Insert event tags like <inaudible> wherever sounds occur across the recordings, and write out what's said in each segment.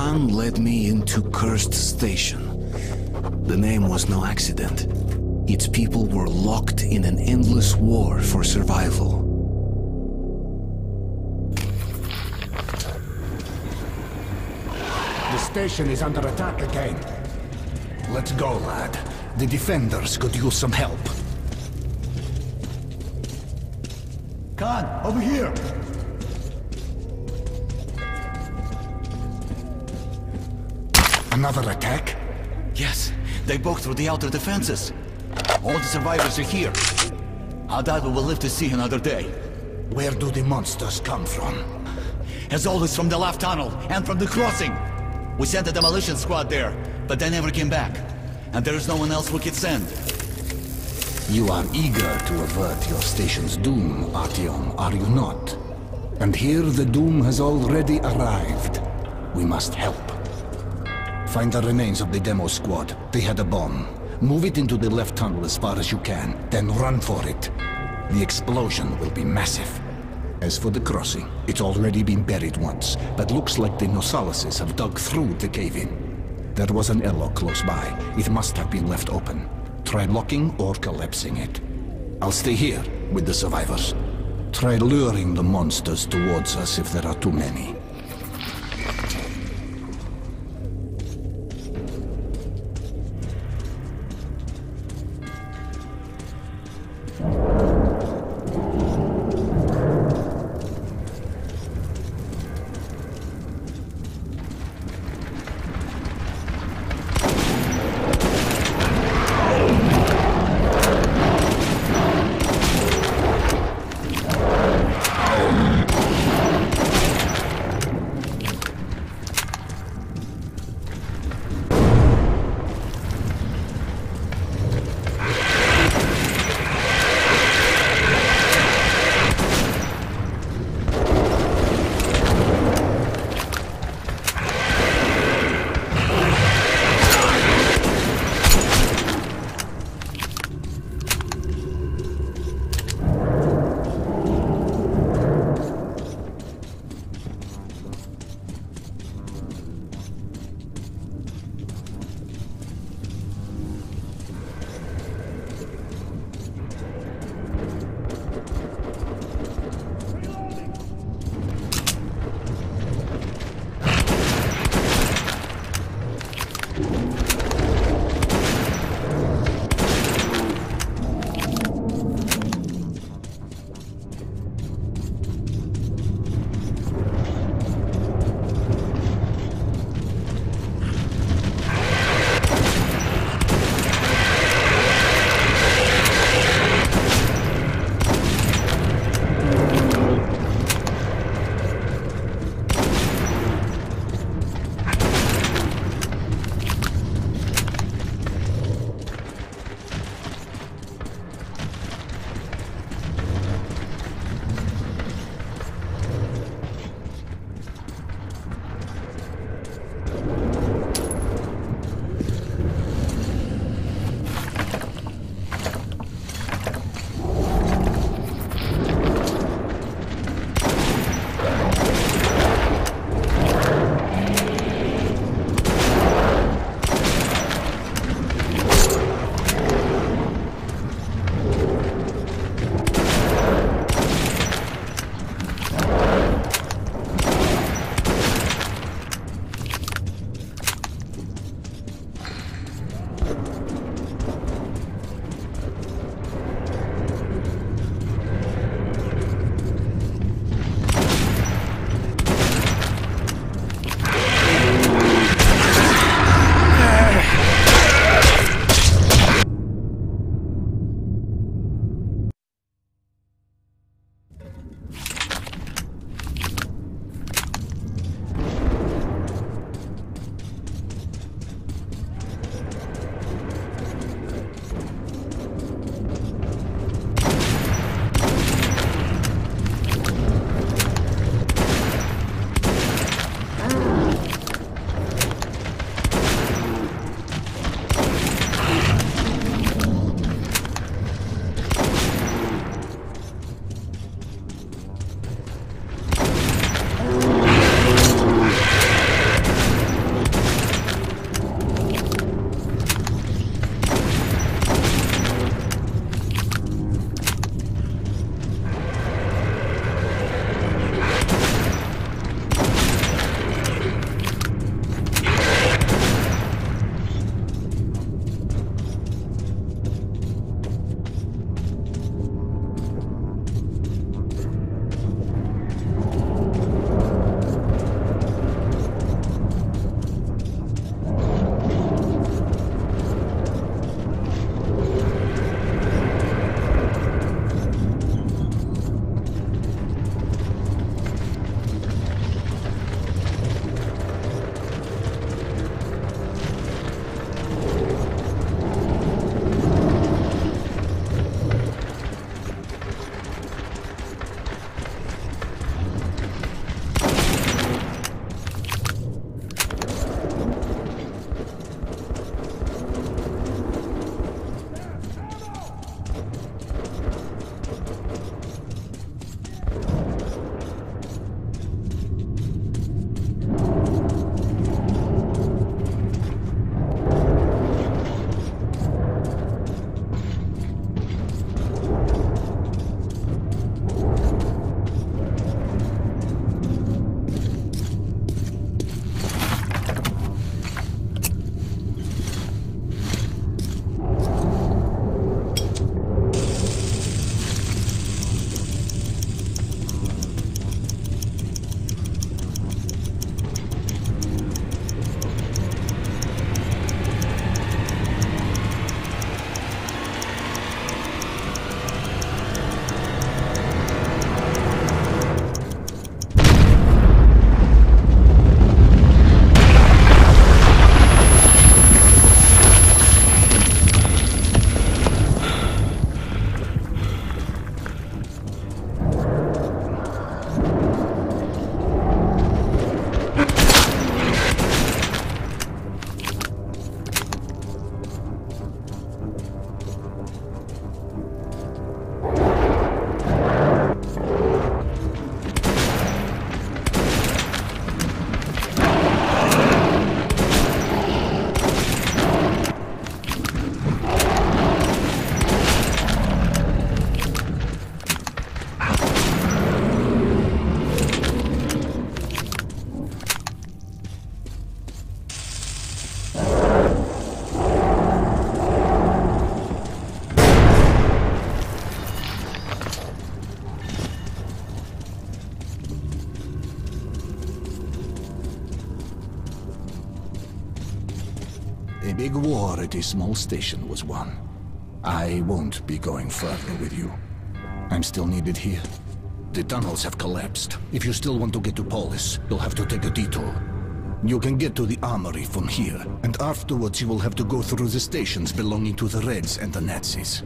Khan led me into Cursed Station. The name was no accident. Its people were locked in an endless war for survival. The station is under attack again. Let's go, lad. The defenders could use some help. Khan, over here! Another attack? Yes, they broke through the outer defenses. All the survivors are here. I doubt we will live to see another day. Where do the monsters come from? As always from the left tunnel and from the crossing. We sent a demolition squad there, but they never came back. And there is no one else we could send. You are eager to avert your station's doom, Artyom, are you not? And here the doom has already arrived. We must help. Find the remains of the demo squad. They had a bomb. Move it into the left tunnel as far as you can, then run for it. The explosion will be massive. As for the crossing, it's already been buried once, but looks like the Nosalises have dug through the cave-in. There was an airlock close by. It must have been left open. Try locking or collapsing it. I'll stay here with the survivors. Try luring the monsters towards us if there are too many. A small station was won. I won't be going further with you. I'm still needed here. The tunnels have collapsed. If you still want to get to Polis, you'll have to take a detour. You can get to the armory from here, and afterwards you will have to go through the stations belonging to the Reds and the Nazis.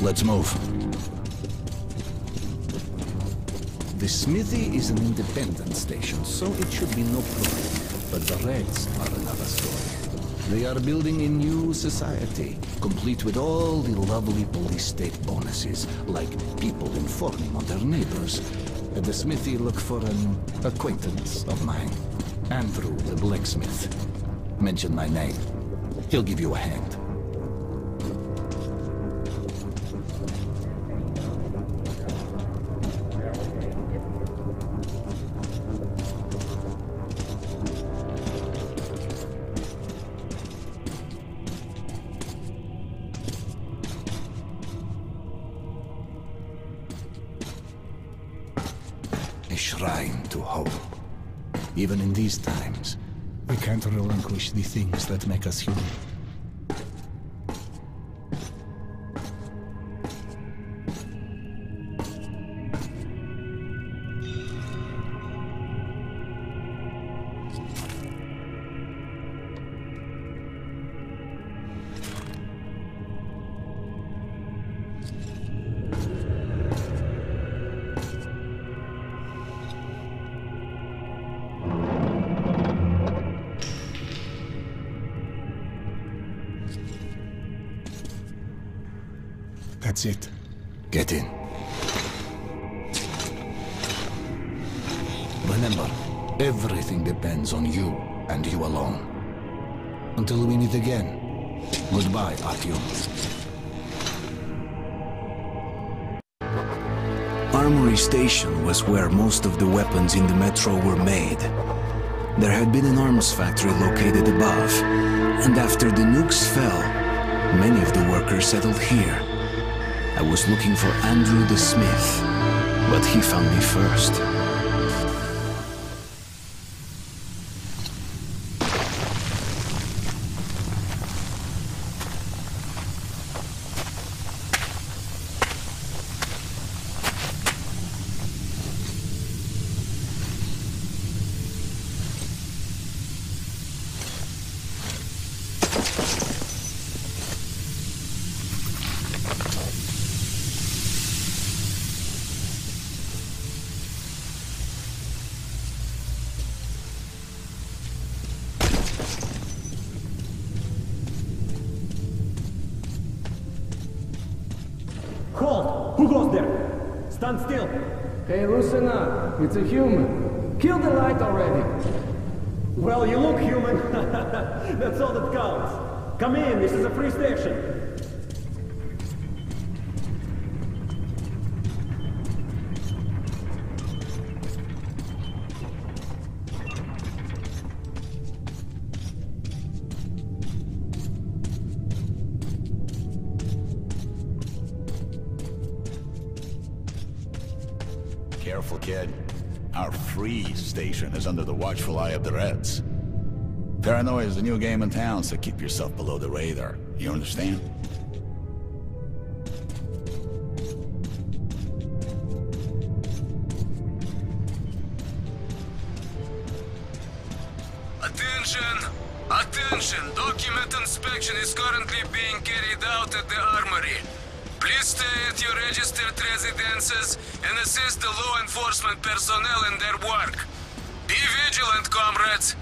Let's move. The smithy is an independent station, so it should be no problem. But the Reds are another story. They are building a new society, complete with all the lovely police state bonuses, like people informing on their neighbors. At the smithy, look for an acquaintance of mine, Andrew the blacksmith. Mention my name. He'll give you a hand. Shrine to hope. Even in these times, we can't relinquish the things that make us human. That's it. Get in. Remember, everything depends on you and you alone. Until we meet again, goodbye, Artyom. Armory Station was where most of the weapons in the metro were made. There had been an arms factory located above, and after the nukes fell, many of the workers settled here. I was looking for Andrew the Smith, but he found me first. Stand still! Hey, listen up. It's a human. Kill the light already. Well, you look human. <laughs> That's all that counts. Come in, this is a free station. Station is under the watchful eye of the Reds. Paranoia is the new game in town, so keep yourself below the radar. You understand? Attention! Attention! Document inspection is currently being carried out at the armory. Please stay at your registered residences and assist the law enforcement personnel in their work. Be vigilant, comrades.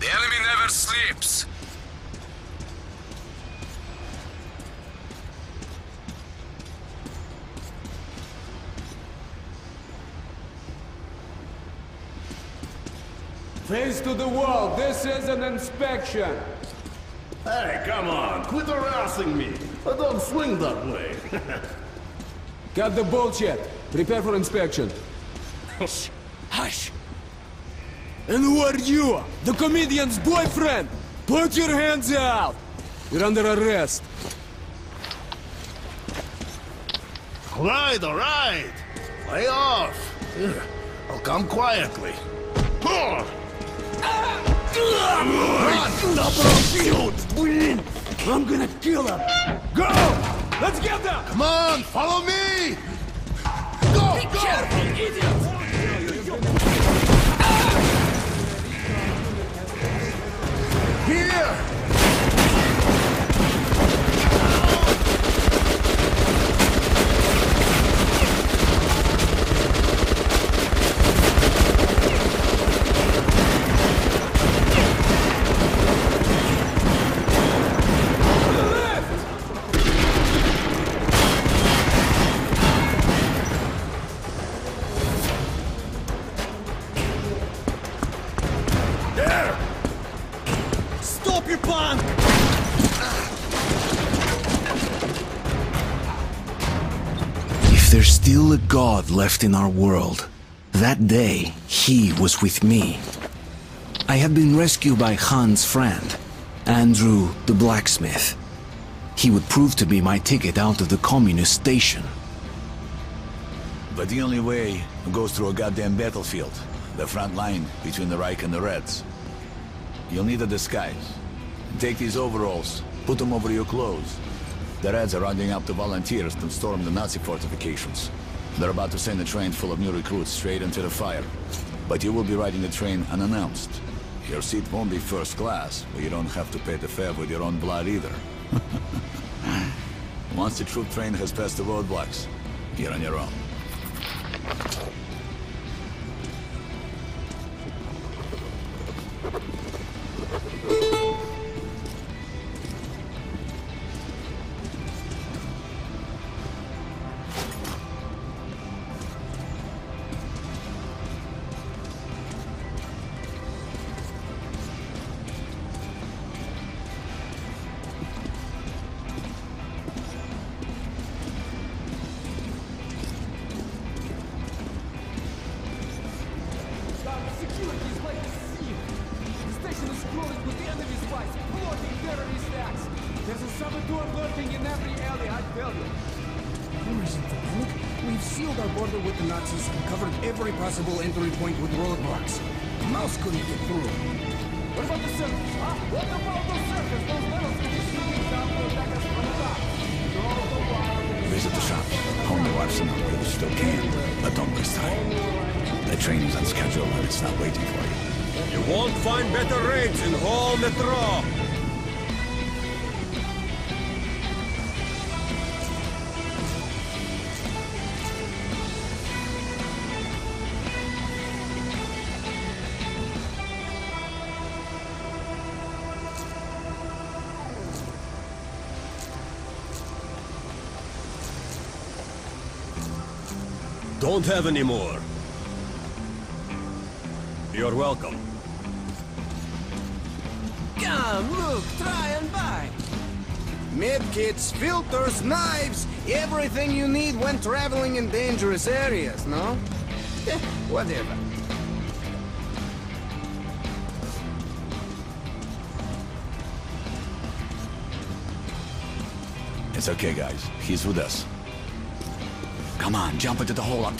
The enemy never sleeps. Face to the wall. This is an inspection. Hey, come on, quit harassing me. I don't swing that way. <laughs> Got the bullshit. Prepare for inspection. <laughs> Hush! Hush! And who are you? The comedian's boyfriend? Put your hands out! You're under arrest. All right, all right. Lay off. I'll come quietly. I'm gonna kill him! Go! Let's get them! Come on, follow me! Go! Be go. careful, idiot! Here! Stop! If there's still a god left in our world, that day he was with me. I had been rescued by Khan's friend, Andrew the blacksmith. He would prove to be my ticket out of the communist station. But the only way goes through a goddamn battlefield. The front line between the Reich and the Reds. You'll need a disguise. Take these overalls, put them over your clothes. The Reds are rounding up the volunteers to storm the Nazi fortifications. They're about to send a train full of new recruits straight into the fire. But you will be riding the train unannounced. Your seat won't be first class, but you don't have to pay the fare with your own blood either. <laughs> Once the troop train has passed the roadblocks, you're on your own. Security is like a. The station is crawling with enemy spies, plotting terrorist acts. There's a saboteur lurking in every alley, I tell you. There isn't the panic. We've sealed our border with the Nazis and covered every possible entry point with roadblocks. Mouse couldn't get through. What about the surface, huh? What about the surface? Those metals can be sneaking down to attack us from the top. Visit the shops, Only watch them while you still can, but don't waste time. The train is on schedule and it's not waiting for you. You won't find better rates in whole metro! Don't have any more. You're welcome. Come, look, try and buy. Medkits, filters, knives, everything you need when traveling in dangerous areas, no? Eh, whatever. It's okay, guys. He's with us. Come on, jump into the hole up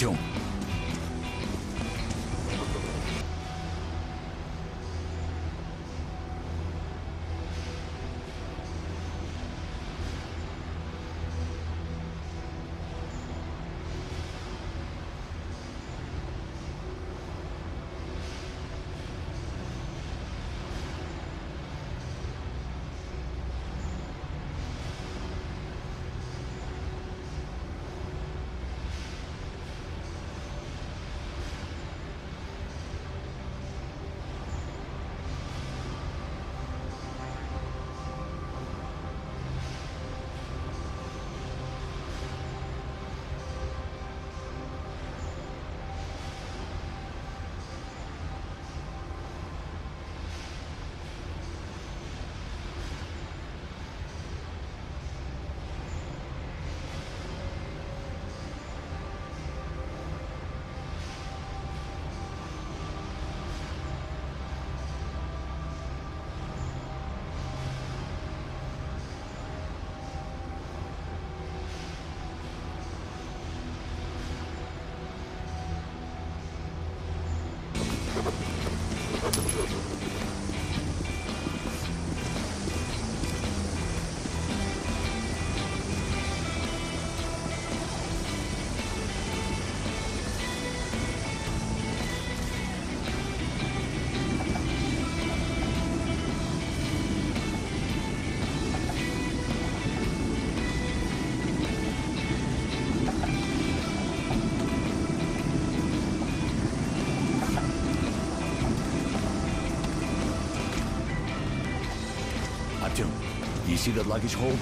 see that luggage hold?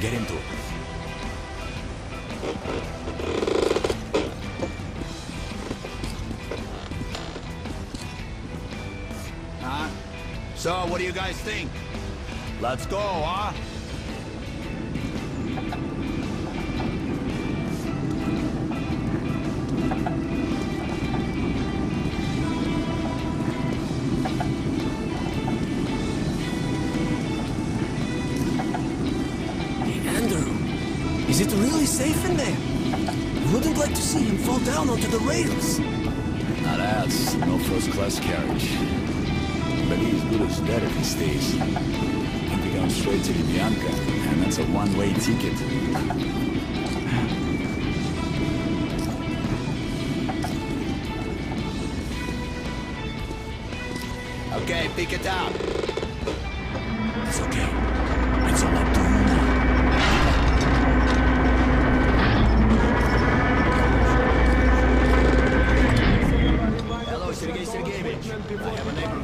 Get into it. Huh? So, what do you guys think? Let's go, huh? Safe in there? Wouldn't like to see him fall down onto the rails. Not that's no first-class carriage. But he's good as dead if he stays. Can be gone straight to Bianca, and that's a one-way ticket. okay, pick it up. It's okay. It's all up to I have a neighborhood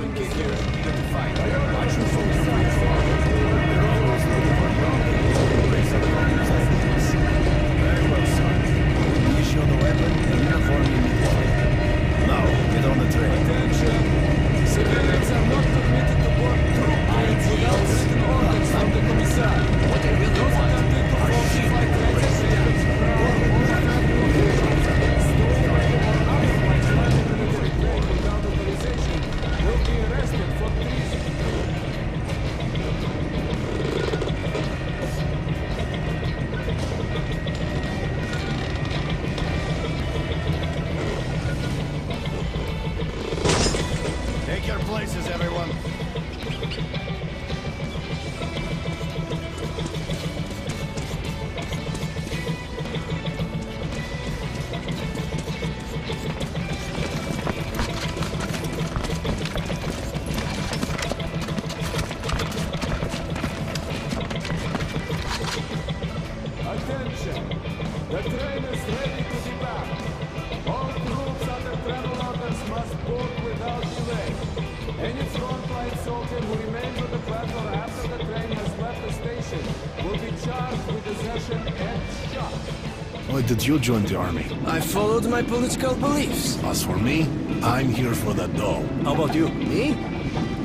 did you join the army? I followed my political beliefs. As for me, I'm here for the dough. How about you? Me?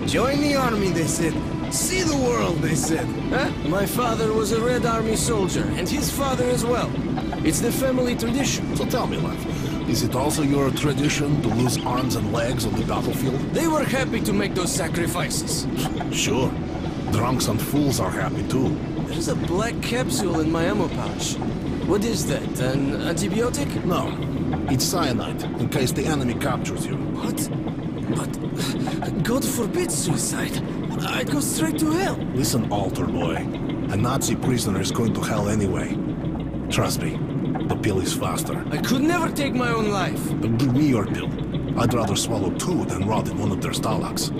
Join the army, they said. See the world, they said. Huh? My father was a Red Army soldier, and his father as well. It's the family tradition. So tell me, lad, is it also your tradition to lose arms and legs on the battlefield? They were happy to make those sacrifices. Sure. Drunks and fools are happy too. There's a black capsule in my ammo pouch. What is that? An antibiotic? No, it's cyanide, in case the enemy captures you. What? But God forbid suicide. I'd go straight to hell. Listen, altar boy. A Nazi prisoner is going to hell anyway. Trust me, the pill is faster. I could never take my own life. But give me your pill. I'd rather swallow two than rot in one of their stalags.